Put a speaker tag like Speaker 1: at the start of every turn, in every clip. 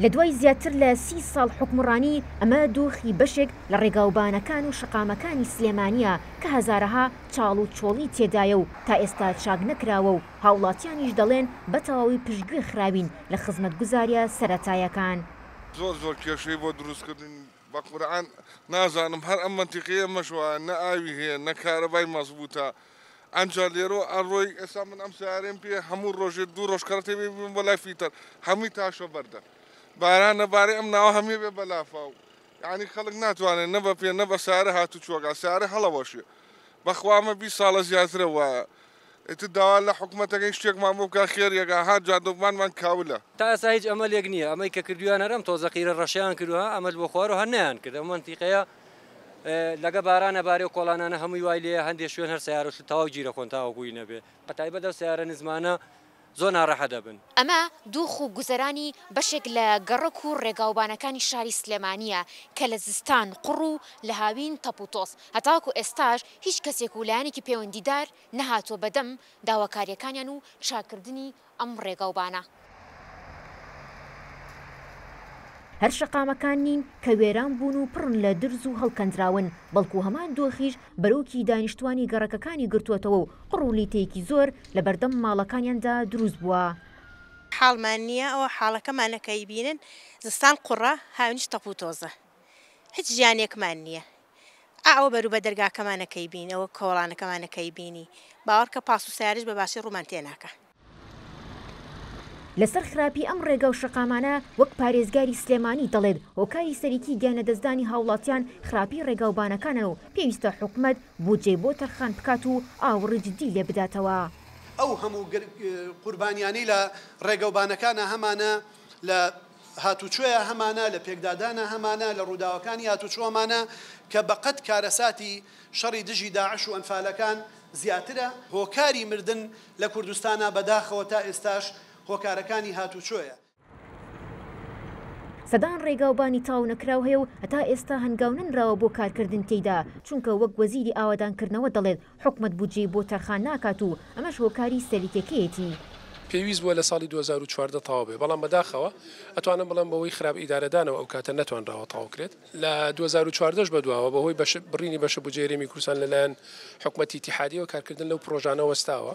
Speaker 1: لە دوای زیاتر لە سی ساڵ حوکمڕانی، ئەمە دۆخی بەشێک لە ڕێگاوبانەکان و شەقامەکانی سلێمانییە کە هەزارەها چاڵ و چۆڵی تێدایە و تا ئێستا چاک نەکراوە و هاوڵاتیانیش دەڵێن بە تەواوی پشتگوێ خراوین لە خزمەتگوزارییە سەرەتایەکان.
Speaker 2: زۆر زۆر کێشەی بۆ دروست کردین بەقورعان نازانم هەر ئەم مەنتیقەی ئێمەش وایە نە ئاوی هەیە نە کارەبای مەزبوتە. ئەنجا لێرۆ ئەڕۆی ئێستا من ئەم سەیارەیم پێیە هەموو ڕۆژێ دوو ڕۆژ کەڕەتێ بێ ببم بۆ لای فیتەر هەمووی تاشە بەردە باران نەبارێ ئەم ناوە هەمووی بێ بەلافاو یانی خەڵک ناتوانێ نە بە پێ نە بە سارە هاتوو چووەگا سارە هەڵەوەشێ بەخوا ئەمە بیست ساڵە زیاترە وایە ئیتر داوا لە حکومەتەکەین شتێکمان بۆ بکا خێریەکا ها جادۆگمانمان کاولە.
Speaker 3: تا ئێستا هیچ ئەمەلێک نیە ئەمەی کە کردویانە رەم تۆزە قیرە رەشیان کردوە ئەمەل بۆ خوارۆ هەر نەیان کرد ئەم مەنتیقەیە لەگە بارانە بارێ و کۆڵانانە هەمووی وای لێ هەندێک شوێن هەر سیارەش تەواو گیرە کۆن تاوەکوی نەبێ قەتای بەدەو سیارە نزمانە زۆر ناڕەحە دەبن.
Speaker 1: ئەمە دۆخ و گوزەرانی بەشێک لە گەڕەک و ڕێگاوبانەکانی شاری سلێمانییە کە لە زستان قوڕ و لە هاوین تەپ و تۆز هەتاوەکو ئێستاش هیچ کەسێک و لایەنێکی پێوەندیدار نەهاتووە بەدەم داواکارییەکانیان و چاککردنی ئەم ڕێگاوبانە. هەر شەقامەکان نین کە وێران بوون و پڕن لە درز و هەڵکەندراون، بەڵکو هەمان دۆخیش بەرۆکی دانیشتوانی گەڕەکەکانی گرتووەتەوە و قڕ و لیتەیەکی زۆر لە بەردەم ماڵەکانیاندا دروست بووە.
Speaker 4: حاڵمان نییە، ئەوە حاڵەکەمانە کە ئەیبینن زستان قڕە، هاوینیش تەپوتۆزە. هیچ ژیانێکمان نییە. ئا ئەوە بەرو بە دەرگاکەمانە کەی بین ئەوە کۆڵانەکەمانە کەی بینی باوەڕکە پاسو سەیارەش بە باسی ڕومان تێناکا.
Speaker 1: لەسەر خراپی ئەم ڕێگا و شەقامانە وەک پارێزگاری سلێمانی دەڵێت هۆکاری سەریکی گیانلەدەستدانی هاوڵاتیان خراپی ڕێگاو بانەکانن و پێویستە حکومەت بودجەی بۆ تەرخان بکات و ئاوڕی جدی لێ بداتەوە.
Speaker 5: ئەو هەموو قوربانیانەی لە ڕێگەوبانەکانە هەمانە لە هاتوچۆیە هەمانە، لە پێکدادانە هەمانە، لە ڕووداوەکانی هاتوچۆ هەمانە کە بە قەد کارەساتی شەڕی دژی داعش و ئەنفالەکان زیاترە. هۆکاری مردن لە کوردستانا بەداخەوە تا ئێستاش هۆکارەکانی هاتوچۆیە.
Speaker 1: سەدان ڕێگا و بانی تاڵ نەکراو هەیە و هەتا ئێستا هەنگاو نەنراوە بۆ کارکردن تێیدا، چونکە وەک وەزیری ئاوەدانکردنەوە دەڵێت، حکومەت بودجەی بۆ تەرخان ناکات و ئەمەش هۆکاری سەلیکەکەیەتی.
Speaker 6: پێویست بووە لە ساڵی دوو هەزار و چواردە تەواو بێت، بەڵام بەداخەوە ئەتوانم بڵێم بەهۆی خراپ ئیدارەدانەوە ئەو کاتە نەتوانراوە تەواو بکرێت. لە دوو هەزار و چواردە ش بەدواوە بەهۆی بەش بڕینی بەشە بودجەی هەرێمی کوردستان لەلایەن حکومەتی ئیتیحادیەوە کارکردن لەو پڕۆژانە وەستاوە.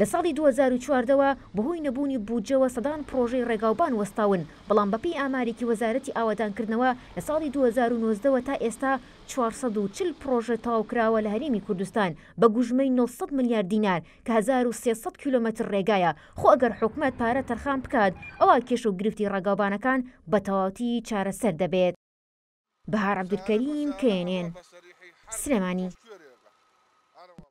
Speaker 1: لە ساڵی دوو هەزار و چواردە وە بەهۆی نەبوونی بودجەوە سەدان پڕۆژەی ڕێگاوبان وەستاون، بەڵام بەپێی ئامارێکی وەزارەتی ئاوەدانکردنەوە لە ساڵی دوو هەزار و نۆزدە وە تا ئێستا چوار سەد و چل پڕۆژە تەواوکراوە لە هەرێمی کوردستان بە گوژمەی نۆ سەد ملیار دینار کە هەزار و سێ سەد کیلۆمەتر ڕێگایە خۆ ئەگەر حکومەت پارە تەرخان بکات ئەوا کێشەو گرفتی ڕێگاوبانەکان بەتەواوتی چارەسەر دەبێت. بەهار عەبدولکەریم، knn، سلێمانی.